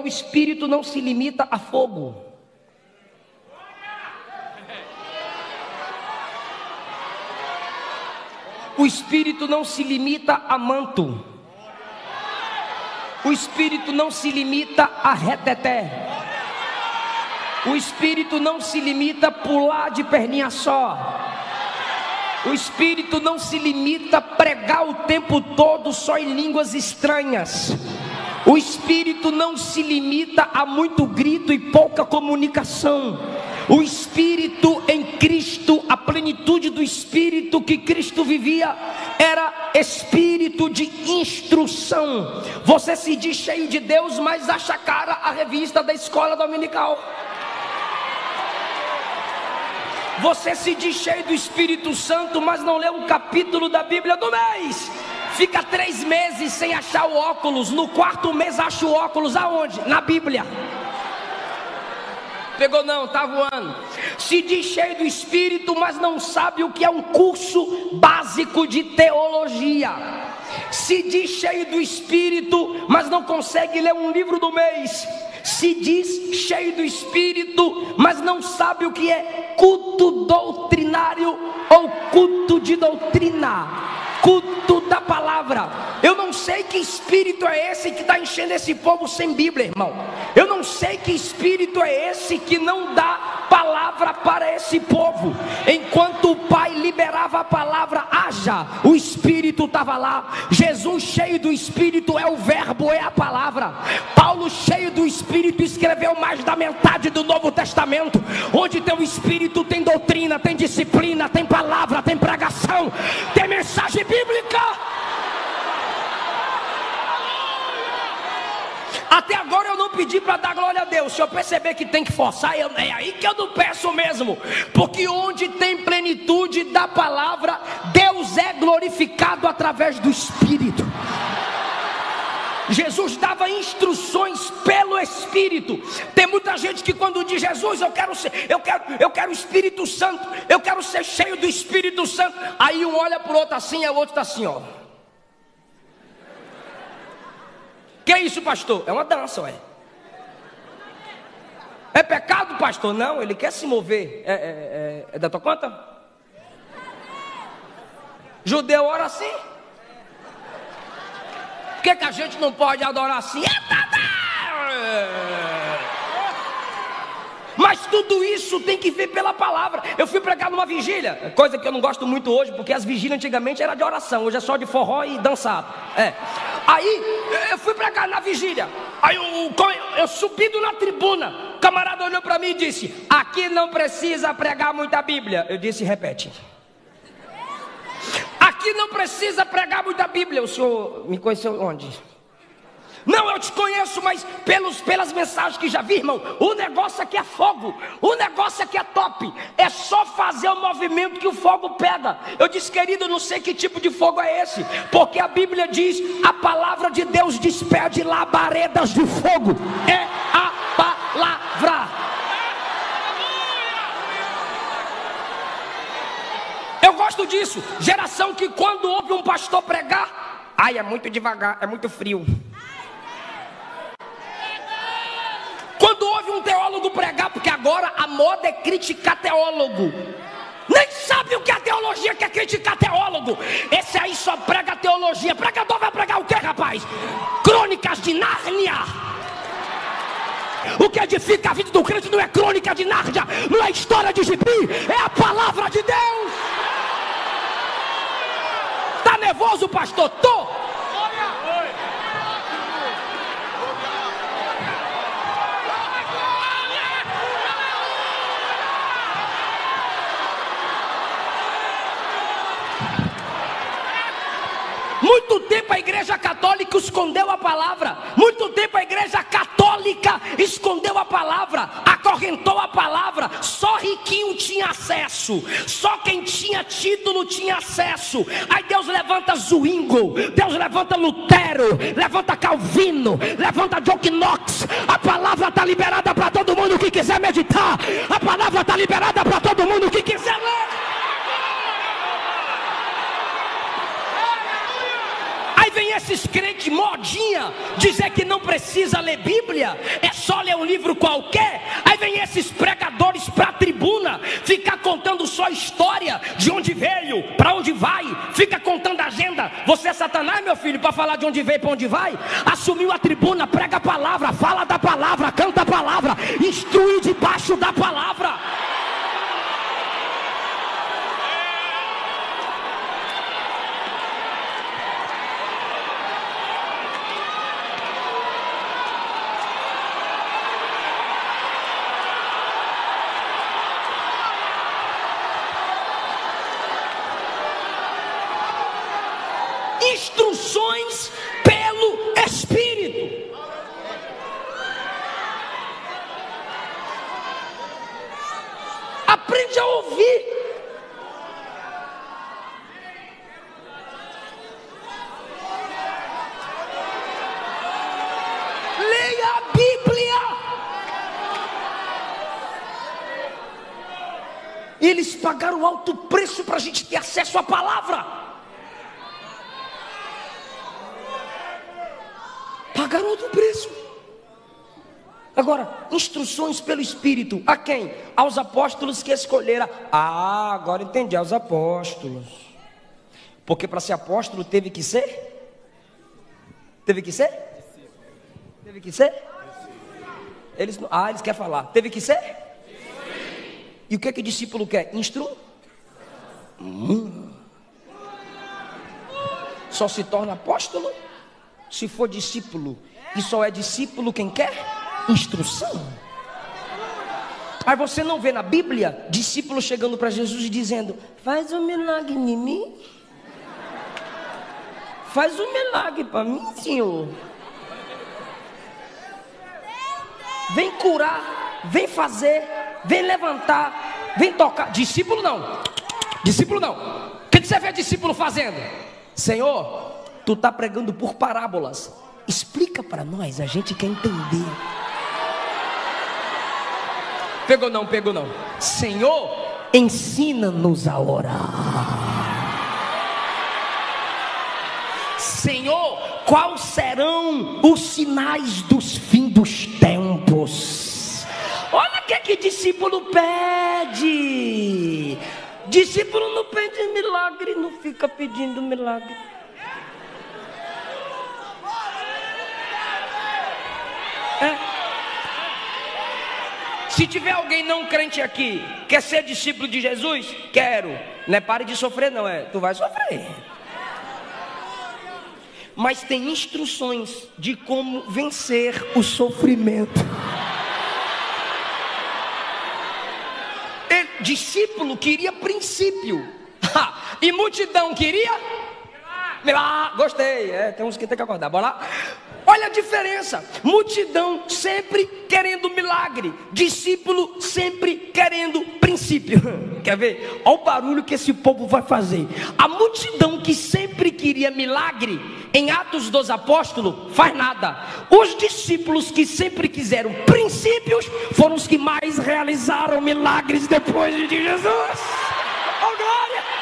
o espírito não se limita a fogo. O espírito não se limita a manto. O espírito não se limita a reteté. O espírito não se limita a pular de perninha só. O espírito não se limita a pregar o tempo todo só em línguas estranhas. O espírito não se limita a muito grito e pouca comunicação. O espírito em Cristo, a plenitude do espírito que Cristo vivia, era espírito de instrução. Você se diz cheio de Deus, mas acha cara a revista da escola dominical. Você se diz cheio do Espírito Santo, mas não lê um capítulo da Bíblia do mês. Fica três meses sem achar o óculos. No quarto mês acha o óculos aonde? Na Bíblia. Pegou não, tá voando. Se diz cheio do Espírito, mas não sabe o que é um curso básico de teologia. Se diz cheio do Espírito, mas não consegue ler um livro do mês se diz cheio do Espírito, mas não sabe o que é culto doutrinário ou culto de doutrina culto da palavra. Eu não sei que espírito é esse que está enchendo esse povo sem Bíblia, irmão. Eu não sei que espírito é esse que não dá palavra para esse povo. Enquanto o Pai liberava a palavra, haja, o Espírito estava lá. Jesus, cheio do Espírito, é o Verbo, é a palavra. Paulo, cheio do Espírito, escreveu mais da metade do Novo Testamento. Onde tem o Espírito, tem doutrina, tem disciplina, tem palavra, tem pregação, tem mensagem bíblica. Até agora eu não pedi para dar glória a Deus. Se eu perceber que tem que forçar, eu, é aí que eu não peço mesmo. Porque onde tem plenitude da palavra, Deus é glorificado através do Espírito. Jesus dava instruções pelo Espírito. Tem muita gente que quando diz Jesus, eu quero ser, eu quero, eu quero o Espírito Santo, eu quero ser cheio do Espírito Santo. Aí um olha para o outro assim, e o outro está assim, ó. Que é isso, pastor? É uma dança, ué. É pecado, pastor? Não, ele quer se mover. É, é, é, é da tua conta? Judeu ora assim. Por que, que a gente não pode adorar assim? Mas tudo isso tem que vir pela palavra. Eu fui pregar numa vigília, coisa que eu não gosto muito hoje, porque as vigílias antigamente era de oração, hoje é só de forró e dançado. É. Aí eu fui pregar na vigília. Aí eu, eu subindo na tribuna, o camarada olhou para mim e disse: Aqui não precisa pregar muita Bíblia. Eu disse: Repete. Não precisa pregar muita Bíblia. O senhor me conheceu onde? Não, eu te conheço, mas pelos, pelas mensagens que já vi, irmão, o negócio aqui é fogo, o negócio aqui é top. É só fazer o movimento que o fogo pega. Eu disse, querido, não sei que tipo de fogo é esse, porque a Bíblia diz: a palavra de Deus despede labaredas de fogo. É a palavra. Eu gosto disso. Geração que quando ouve um pastor pregar, ai, é muito devagar, é muito frio. Quando ouve um teólogo pregar, porque agora a moda é criticar teólogo. Nem sabe o que é teologia, quer criticar teólogo. Esse aí só prega teologia. Pregador vai pregar o que, rapaz? Crônicas de Nárnia. O que edifica a vida do crente não é crônica de Nárnia, não é história de gibi, é a palavra de Deus. Nervoso, pastor? Tô. Muito tempo a igreja católica escondeu a palavra. Muito tempo a igreja católica escondeu a palavra, acorrentou a palavra. Riquinho tinha acesso. Só quem tinha título tinha acesso. Aí Deus levanta Zwingle, Deus levanta Lutero, levanta Calvino, levanta John Knox. A palavra está liberada para todo mundo que quiser meditar. A palavra está liberada para todo mundo que quiser ler. Esses crentes modinha dizer que não precisa ler Bíblia, é só ler um livro qualquer. Aí vem esses pregadores para a tribuna, ficar contando só história de onde veio, para onde vai, fica contando agenda. Você é Satanás, meu filho, para falar de onde veio, para onde vai? Assumiu a tribuna, prega a palavra, fala da palavra, canta a palavra, instrui debaixo da palavra. Instruções pelo Espírito. Aprende a ouvir. Eles pagaram alto preço para a gente ter acesso à palavra. Pagaram outro preço. Agora, instruções pelo Espírito. A quem? Aos apóstolos que escolheram. Ah, agora entendi, aos apóstolos. Porque para ser apóstolo teve que ser? Teve que ser? Teve que ser? Eles, ah, eles querem falar. Teve que ser? E o que é que discípulo quer? Instru? Hum. Só se torna apóstolo se for discípulo, e só é discípulo quem quer instrução. Aí você não vê na Bíblia discípulo chegando para Jesus e dizendo: Faz um milagre em mim. Faz um milagre para mim, Senhor. Vem curar, vem fazer, vem levantar, vem tocar. Discípulo não. Discípulo não. O que você vê discípulo fazendo? Senhor, Tu está pregando por parábolas. Explica para nós, a gente quer entender. Pegou não, pegou não. Senhor, ensina-nos a orar. Senhor, quais serão os sinais dos fins dos tempos? Olha o que, que discípulo pede. Discípulo não pede milagre, não fica pedindo milagre. É. Se tiver alguém não crente aqui, quer ser discípulo de Jesus? Quero. Não é pare de sofrer, não, é. Tu vai sofrer. Mas tem instruções de como vencer o sofrimento. Discípulo queria princípio. e multidão queria? Milagre. Gostei. É, tem uns que tem que acordar. Bora lá. Olha a diferença: multidão sempre querendo milagre, discípulo sempre querendo princípio. Quer ver? Olha o barulho que esse povo vai fazer. A multidão que sempre queria milagre, em Atos dos Apóstolos, faz nada. Os discípulos que sempre quiseram princípios foram os que mais realizaram milagres depois de Jesus. Oh glória!